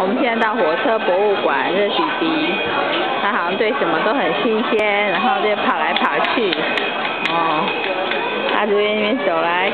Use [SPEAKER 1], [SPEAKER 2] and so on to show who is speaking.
[SPEAKER 1] 我们现在到火车博物馆热许迪，他好像对什么都很新鲜，然后就跑来跑去，哦，他就在那边走来